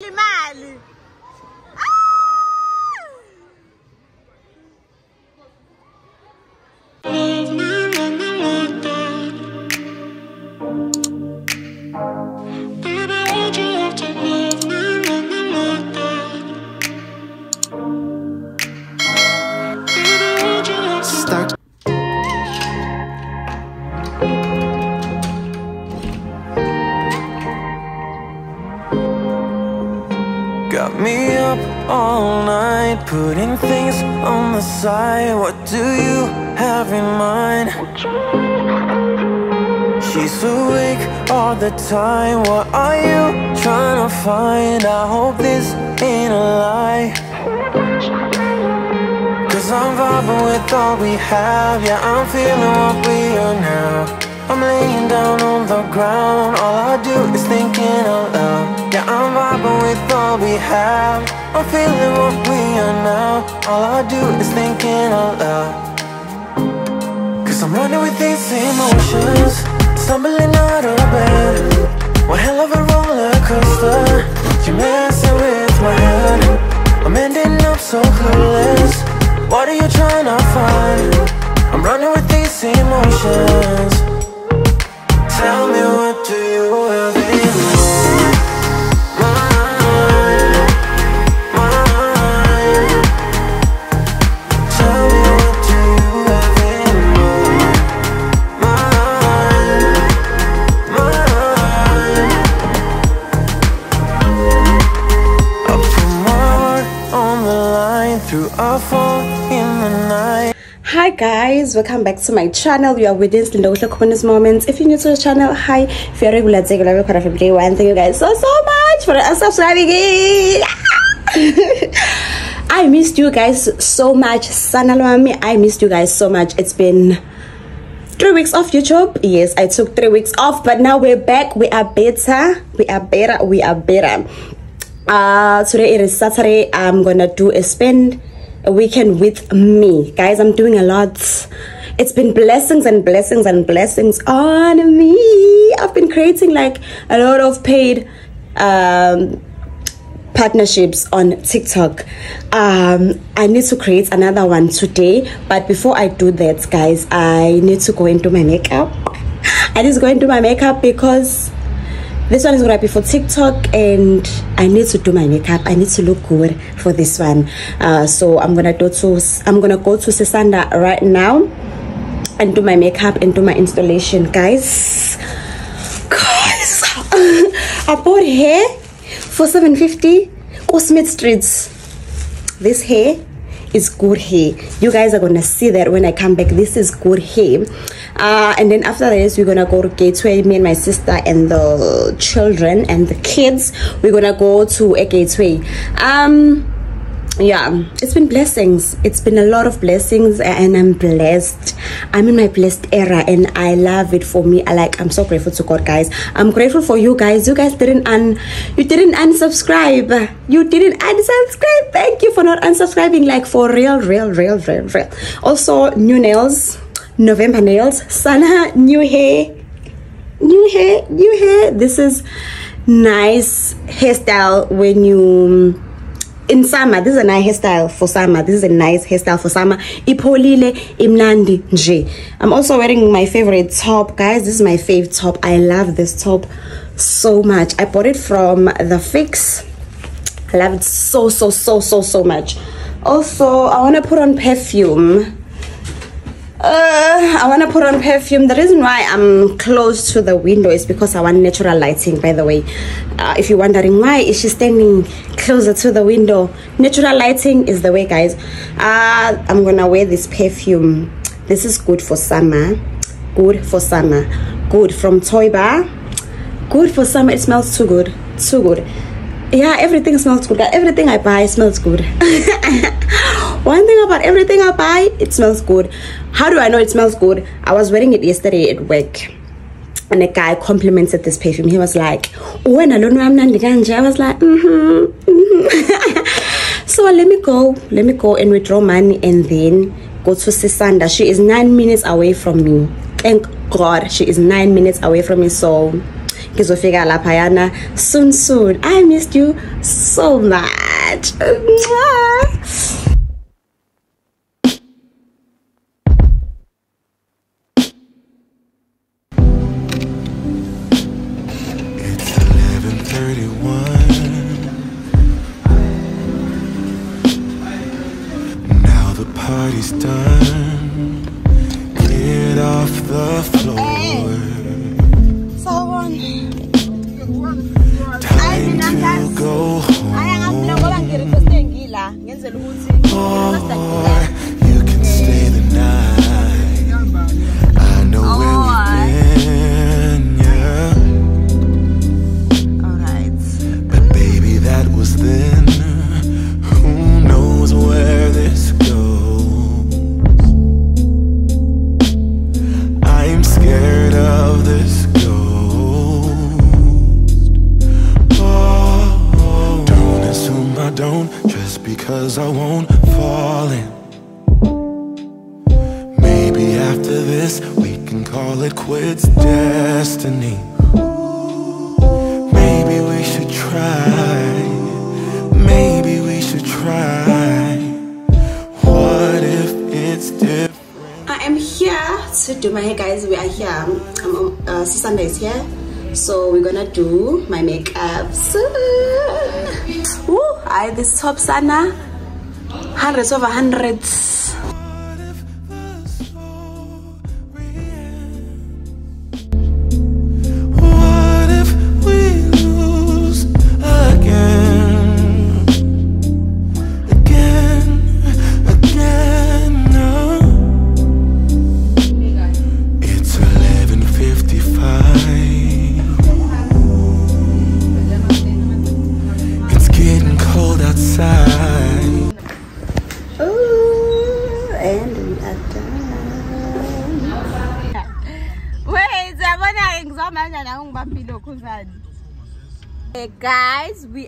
Climat What do you have in mind? She's awake all the time. What are you trying to find? I hope this ain't a lie. Cause I'm vibing with all we have. Yeah, I'm feeling what we are now. I'm laying down on the ground. All I do is thinking out loud. Yeah, I'm vibing with all we have. I'm feeling what we are now. All I do is thinking out loud. Cause I'm running with these emotions. Stumbling out of bed. One hell of a roller coaster. You're messing with my head. I'm ending up so welcome back to my channel. You are within Silindokuhle Communist Moments. If you're new to the channel, hi. If you're a regular, regular recorder from day one, thank you guys so so much for subscribing. I missed you guys so much. Sanalwami, I missed you guys so much. It's been three weeks off YouTube. Yes, I took three weeks off, but now we're back. We are better. We are better. We are better. Uh, today it is Saturday. I'm gonna do a spend a weekend with me, guys. I'm doing a lot. It's been blessings and blessings and blessings on me. I've been creating like a lot of paid um partnerships on TikTok. Um, I need to create another one today, but before I do that, guys, I need to go into my makeup. I need to go do my makeup because this one is gonna be for TikTok, and I need to do my makeup. I need to look good for this one. Uh, so I'm gonna go to I'm gonna go to Sisanda right now and do my makeup and do my installation, guys. Guys, I bought hair for 750 Smith Streets. This hair is good hair. You guys are gonna see that when I come back. This is good hair. Uh, and then after this, we're gonna go to Gateway. Me and my sister and the children and the kids. We're gonna go to a Gateway. Um yeah it's been blessings. It's been a lot of blessings and i'm blessed. I'm in my blessed era and i love it for me. I like i'm so grateful to god guys. I'm grateful for you guys. You guys didn't un you didn't unsubscribe. You didn't unsubscribe. Thank you for not unsubscribing like for real real real real real. Also new nails. November nails. Sana new hair. New hair new hair. This is nice hairstyle when you in summer this is a nice hairstyle for summer. This is a nice hairstyle for summer. Ipholile imnandi nje. I'm also wearing my favorite top. Guys this is my favorite top. I love this top so much. I bought it from the fix. I love it so so so so so much. Also i want to put on perfume uh, I want to put on perfume. The reason why I'm close to the window is because I want natural lighting. By the way, uh, if you're wondering why is she standing closer to the window, natural lighting is the way, guys. Uh, I'm gonna wear this perfume. This is good for summer. Good for summer. Good from Toy Bar. Good for summer. It smells too good. Too good. Yeah, everything smells good. Everything I buy smells good. One thing about everything I buy, it smells good. How do I know it smells good? I was wearing it yesterday at work. And a guy complimented this perfume. He was like, when i don't know I'm not I was like, mm-hmm, mm-hmm. so let me go. Let me go and withdraw money and then go to Sisanda. She is nine minutes away from me. Thank God she is nine minutes away from me. So ngizofika laphayana. Soon soon. I missed you so much. do my hair guys. We are here. I'm, um, uh, Susanna is here. So we're gonna do my makeup soon. Woo, I this top sana hundreds over hundreds.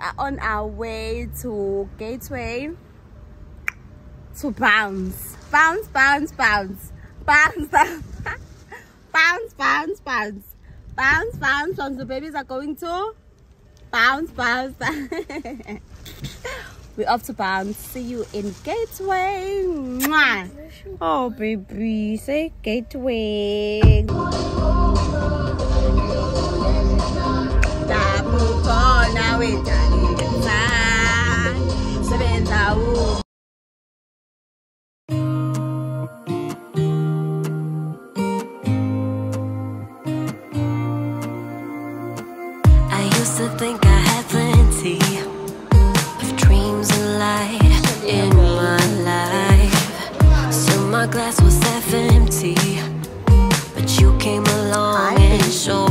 are on our way to Gateway to bounce, bounce, bounce, bounce, bounce, bounce, bounce, bounce, bounce, bounce, bounce. The babies are going to bounce, bounce. bounce. We're off to bounce. See you in Gateway. Mwah. Oh, baby, say Gateway. Double call now, glass was half empty, but you came along and showed.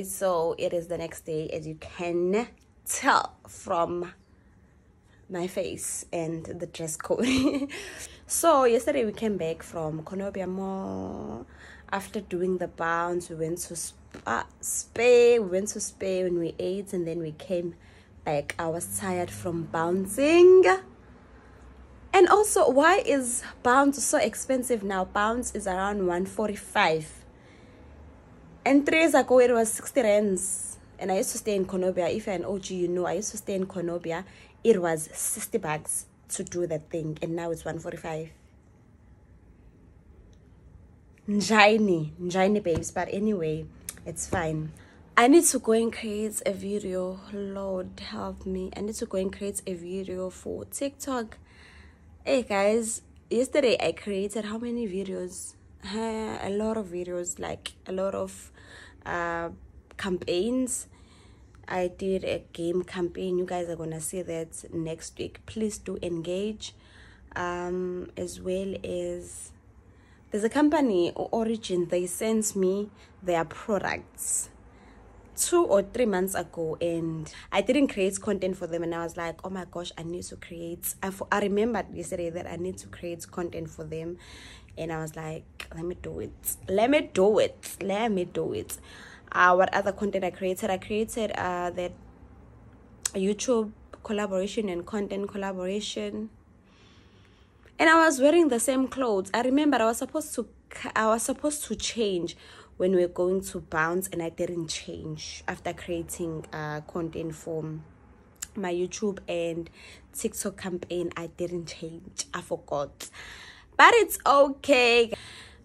Guys so it is the next day as you can tell from my face and the dress code. So yesterday we came back from Cornubia Mall. After doing the bounce we went to spa we went to spay when we ate and then we came back. I was tired from bouncing. And also why is bounce so expensive now? Bounce is around 145 and three years ago it was 60 rands. And i used to stay in Cornubia if you're an og you know i used to stay in Cornubia it was 60 bucks to do that thing and now it's 145 njani njani babes but anyway it's fine. I need to go and create a video. Lord help me. I need to go and create a video for tiktok. Hey guys yesterday i created how many videos a lot of videos like a lot of uh campaigns I did a game campaign. You guys are gonna see that next week. Please do engage. Um, as well as there's a company Origin. They sent me their products two or three months ago, and I didn't create content for them. And I was like, oh my gosh, I need to create. I I remembered yesterday that I need to create content for them, and I was like, let me do it. Let me do it. Let me do it uh, what other content I created. I created uh, that YouTube collaboration and content collaboration. And I was wearing the same clothes. I remember I was supposed to I was supposed to change when we are going to bounce and I didn't change after creating uh, content for my YouTube and TikTok campaign. I didn't change. I forgot. But it's okay.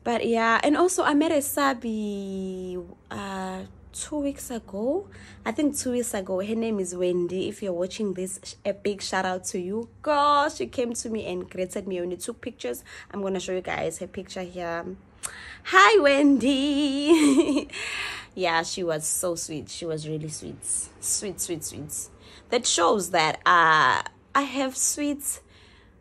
But yeah and also i met a sabi uh two weeks ago. I think two weeks ago. Her name is wendy if you're watching this a big shout out to you. Gosh she came to me and greeted me. We took pictures. I'm gonna show you guys her picture here. Hi wendy. Yeah she was so sweet. She was really sweet. Sweet sweet sweet. That shows that uh i have sweet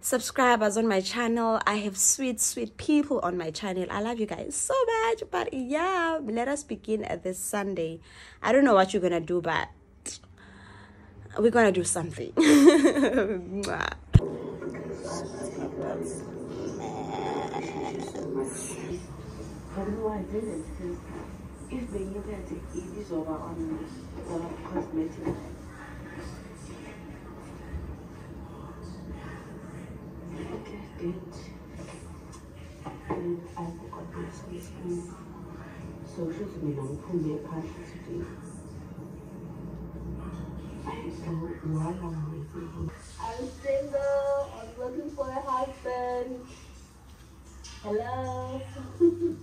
subscribers on my channel. I have sweet sweet people on my channel. I love you guys so much. But yeah let us begin at this sunday. I don't know what you're gonna do but we're gonna do something good. And I forgot my sunscreen. So she's been on full makeup today. So while I'm I'm single. I'm looking for a husband. Hello.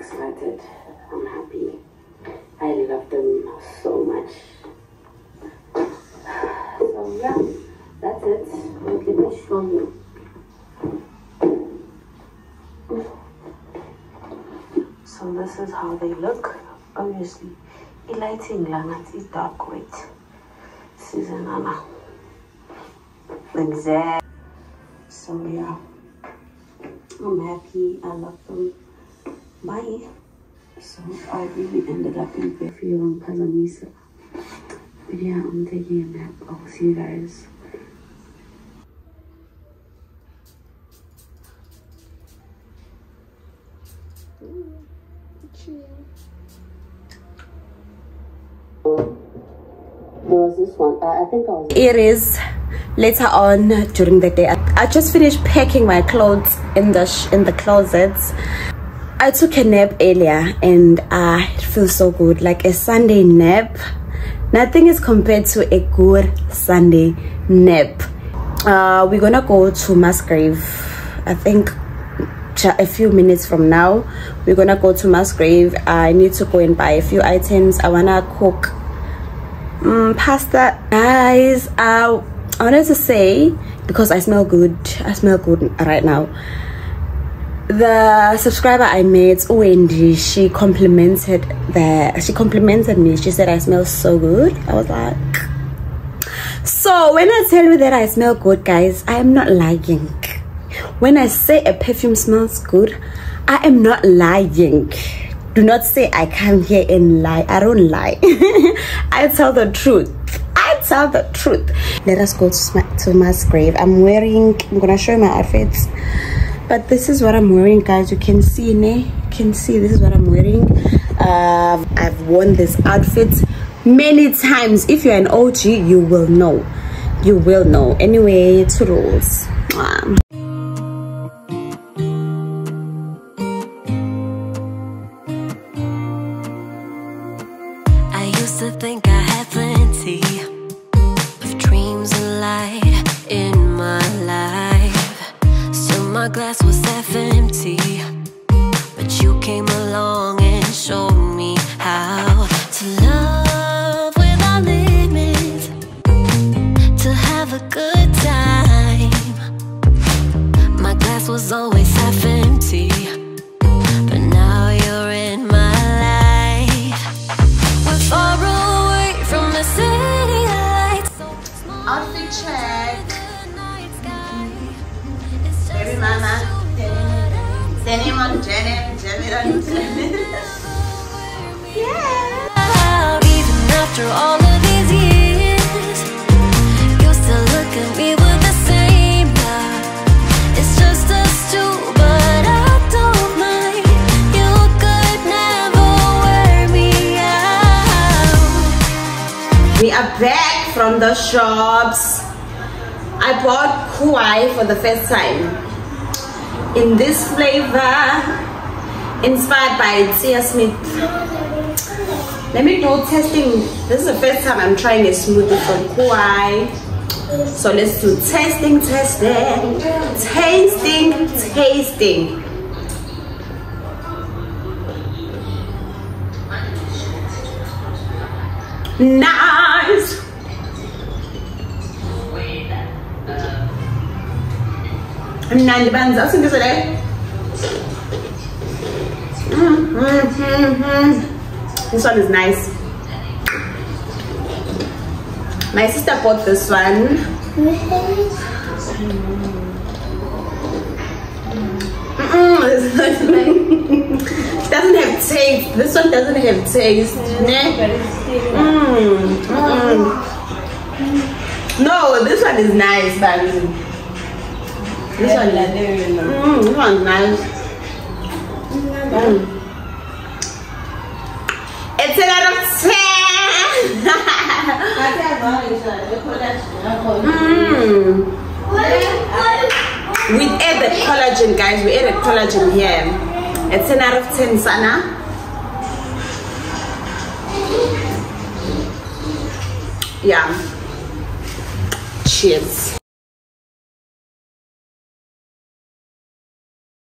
Excited. I'm happy. I love them so much. So yeah, that's it. Let me show you. So this is how they look. Obviously, lighting langat is dark white. Season Anna. Exactly. So yeah, I'm happy. I love them. Bye. So I really ended up in Fairfield and Casamisa. But yeah, I'm taking a nap. I'll see you guys. There was this one. Uh, I think I was. it is later on during the day i, I just finished packing my clothes in the in the closets i took a nap earlier and uh, it feels so good like a sunday nap. Nothing is compared to a good sunday nap. Uh, we're gonna go to musgrave. I think a few minutes from now we're gonna go to musgrave. I need to go and buy a few items. I wanna cook um, pasta. Guys uh I wanted to say because I smell good I smell good right now the subscriber I met, Wendy, she complimented the she complimented me. She said I smell so good. I was like, so when I tell you that I smell good, guys, I am not lying. When I say a perfume smells good, I am not lying. Do not say I come here and lie. I don't lie. I tell the truth. I tell the truth. Let us go to my, to grave. I'm wearing. I'm gonna show you my outfits but this is what i'm wearing guys. You can see ne? You can see this is what i'm wearing. Uh, i've worn this outfit many times. If you're an og you will know. You will know. Anyway two rules. Um, shops. I bought Kauai for the first time in this flavor inspired by Tia Smith. Let me do testing. This is the first time I'm trying a smoothie from Kauai. So let's do tasting, testing, tasting, tasting. Nice. Mnandi banza usingizo leyo this one is nice my sister bought this one it doesn't have taste this one doesn't have taste? Mm, mm. no this one is nice Banzi. This one, mm, this one's nice. Mm. It's a out of ten. mm. We added collagen, guys. We added collagen here. It's 10 out of 10, Sana. Yeah. Cheers.